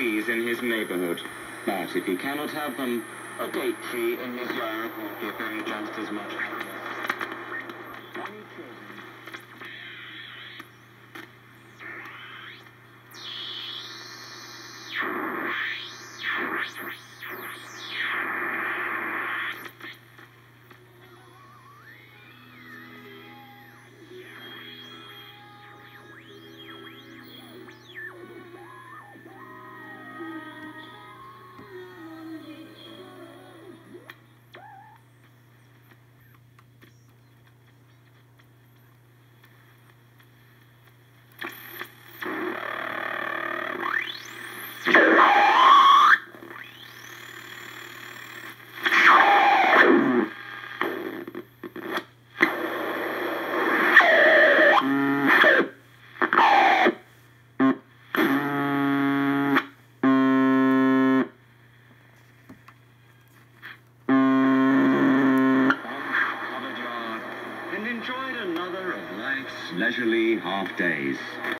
trees in his neighborhood. But if he cannot have them, a date tree in his yard will give him just as much happiness. Enjoyed another of life's leisurely half days.